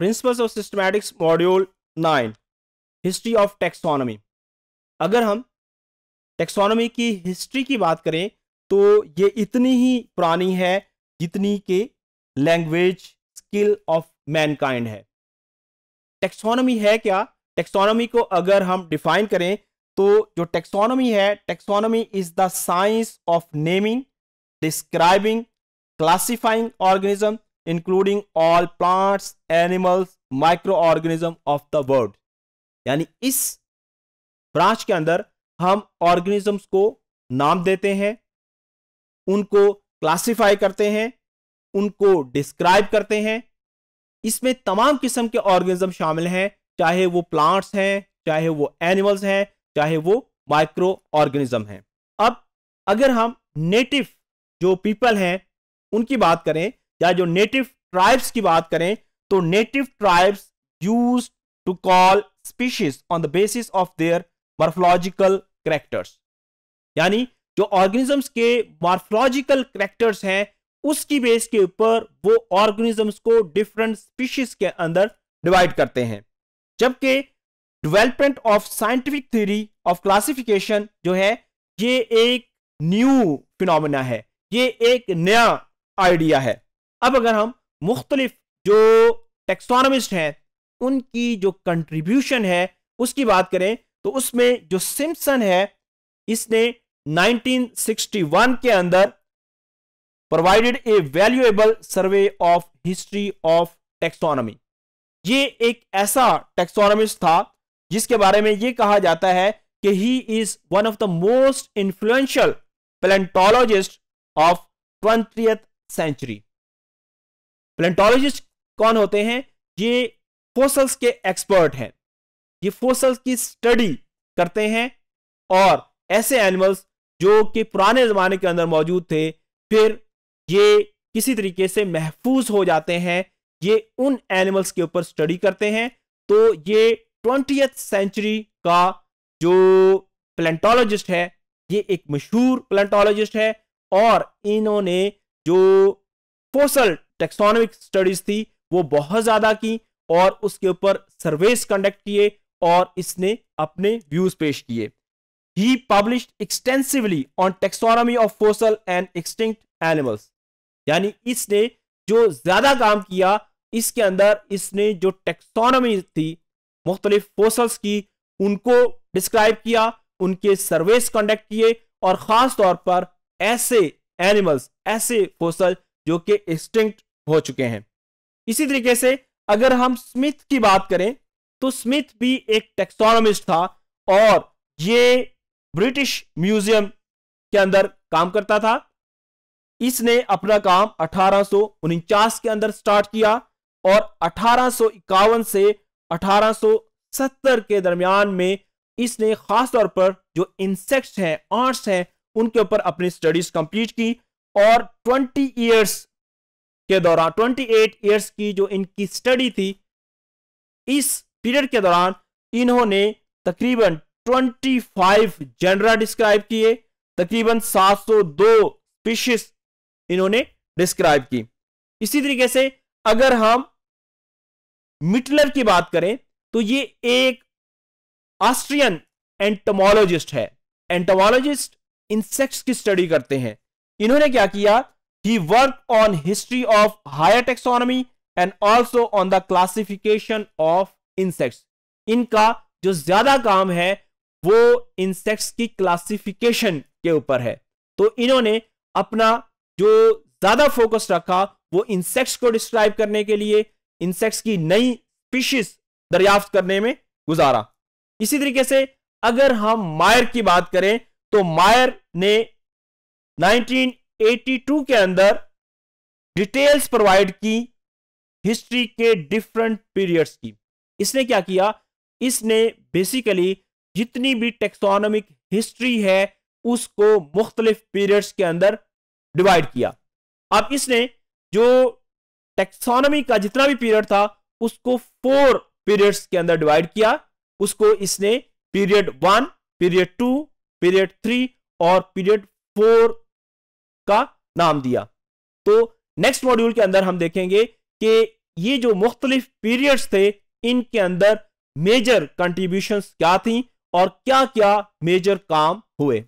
Principles of systematics module nine history of taxonomy अगर हम taxonomy की हिस्ट्री की बात करें तो ये इतनी ही पुरानी है जितनी के लैंग्वेज स्किल ऑफ़ मैनकाइंड है। टेक्सोनॉमी है क्या? टेक्सोनॉमी को अगर हम डिफाइन करें तो जो टेक्सोनॉमी है taxonomy is the science of naming describing classifying organism including all plants animals micro organism of the world यानी इस ब्रांच के अंदर हम ऑर्गेनिजम्स को नाम देते हैं, उनको क्लासिफाई करते हैं, उनको डिस्क्राइब करते हैं। इसमें तमाम किस्म के ऑर्गेनिज्म शामिल हैं, चाहे वो प्लांट्स हैं, चाहे वो एनिमल्स हैं, चाहे वो माइक्रो ऑर्गेनिज्म हैं। अब अगर हम नेटिव जो पीपल हैं, उनकी बात करें या जो नेटिव ट्राइब्स की बात करें तो native tribes use to call species on the basis of their morphological characters यानी जो ऑर्गेनिजम्स के मॉर्फोलॉजिकल करेक्टर्स हैं, उसकी बेस के ऊपर वो ऑर्गेनिजम्स को डिफरेंट स्पीशीज के अंदर डिवाइड करते हैं। जबकि development of scientific theory of classification जो है, ये एक न्यू फिनोमिना है, ये एक नया आइडिया है। अब अगर हम मुख्तलिफ़ जो टेक्सोनमिस्ट हैं, उनकी जो कंट्रीब्यूशन है, उसकी बात करें तो उसमें जो सिम्पसन है, इसने 1961 के अंदर provided a valuable survey of history of taxonomy ये एक ऐसा टेक्सोनॉमिस्ट था, जिसके बारे में ये कहा जाता है कि he is one of the most influential palaeontologist of twenty century palaeontologist कौन होते हैं? ये फोसल्स के एक्सपर्ट हैं। ये फोसल्स की स्टडी करते हैं और ऐसे एनिमल्स जो कि पुराने ज़माने के अंदर मौजूद थे, फिर ये किसी तरीके से महफूज हो जाते हैं। ये उन एनिमल्स के ऊपर स्टडी करते हैं। तो ये ट्वेंटी सेंचुरी का जो प्लेंटोलॉजिस्ट है, ये एक मशहूर प्लेंटोलॉजिस्ट है और इन्होंने जो फोसल टेक्सोनॉमिक स्टडीज़ थी, वो बहुत ज़्यादा की और उसके ऊपर सर्वेस कंडक्ट किए और इसने अपने व्यूज़ पेश किए। He publish extensively on taxonomy of fossil and extinct animals यानी इसने जो ज़्यादा काम किया, इसके अंदर इसने जो टेक्सोनॉमी थी, मुख्तलिफ़ फोसल्स की, उनको डिस्क्राइब किया, उनके सर्वेस कंडक्ट किए और ख़ास तौर पर ऐसे एनिमल्स ऐसे फोसल जो कि एक्सटिंक्ट हो चुके हैं। इसी तरीके से अगर हम स्मिथ की बात करें तो स्मिथ भी एक टेक्सोनॉमिस्ट था और ये ब्रिटिश म्यूज़ियम के अंदर काम करता था। इसने अपना काम अठारह के अंदर स्टार्ट किया और अठारह से 1870 के दरमियान में इसने खास तौर पर जो इंसेक्ट्स हैं आर्ट्स हैं, उनके ऊपर अपनी स्टडीज़ कंप्लीट की और 20 इयर्स के दौरान 28 इयर्स की जो इनकी स्टडी थी, इस पीरियड के दौरान इन्होंने तकरीबन 25 जनरा डिस्क्राइब किए, तकरीबन 702 स्पीशीज इन्होंने डिस्क्राइब की। इसी तरीके से अगर हम मिटलर की बात करें तो ये एक ऑस्ट्रियन एंटमोलॉजिस्ट है। एंटमोलॉजिस्ट इंसेक्ट्स की स्टडी करते हैं। इन्होंने क्या किया? He work on history of higher taxonomy and also on the classification of insects इनका जो ज़्यादा काम है, वो इंसेक्ट्स की क्लासिफिकेशन के ऊपर है। तो इन्होंने अपना जो ज़्यादा फोकस रखा, वो इंसेक्ट्स को डिस्क्राइब करने के लिए इंसेक्ट्स की नई स्पीशीज दरियाफ्त करने में गुजारा। इसी तरीके से अगर हम मायर की बात करें तो मायर ने 1982 के अंदर डिटेल्स प्रोवाइड की हिस्ट्री के डिफरेंट पीरियड्स की। इसने क्या किया? इसने बेसिकली जितनी भी टेक्सोनॉमिक हिस्ट्री है, उसको मुख्तलिफ़ पीरियड्स के अंदर डिवाइड किया। अब इसने जो टेक्सोनॉमी का जितना भी पीरियड था, उसको फोर पीरियड्स के अंदर डिवाइड किया। उसको इसने period one, period two, period three और पीरियड फोर का नाम दिया। तो नेक्स्ट मॉड्यूल के अंदर हम देखेंगे कि ये जो मुख्तलिफ़ पीरियड्स थे, इनके अंदर मेजर कंट्रीब्यूशंस क्या थी और क्या क्या मेजर काम हुए।